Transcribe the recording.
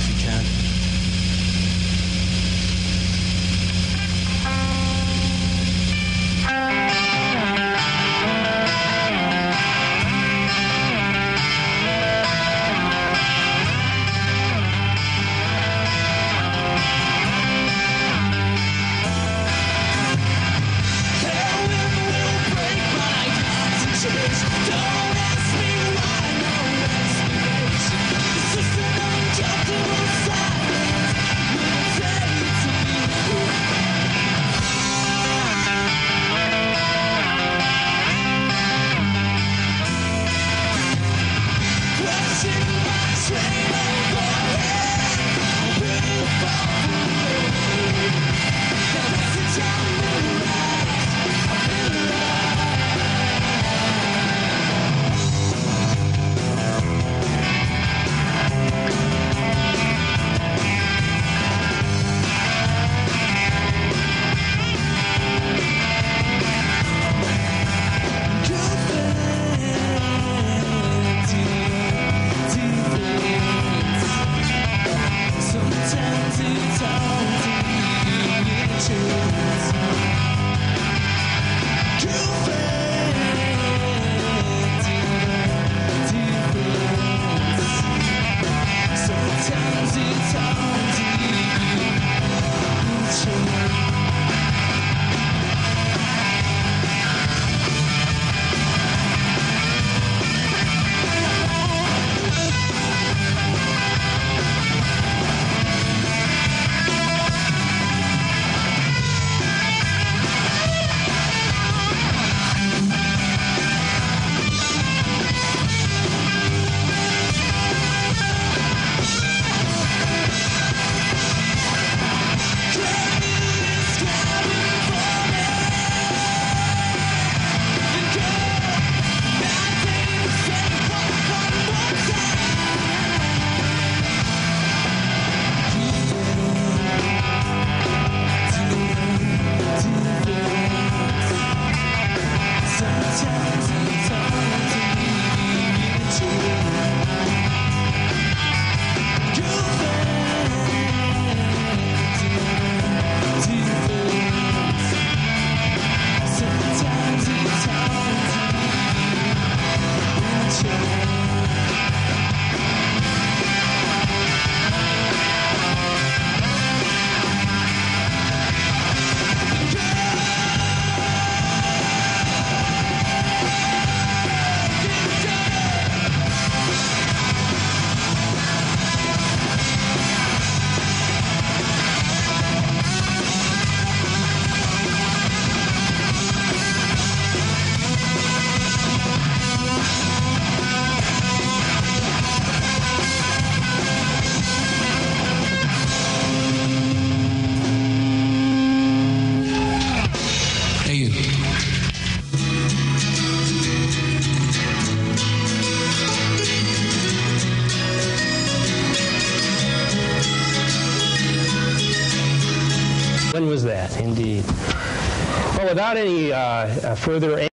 if you can. When was that? Indeed. Well, without any uh, uh, further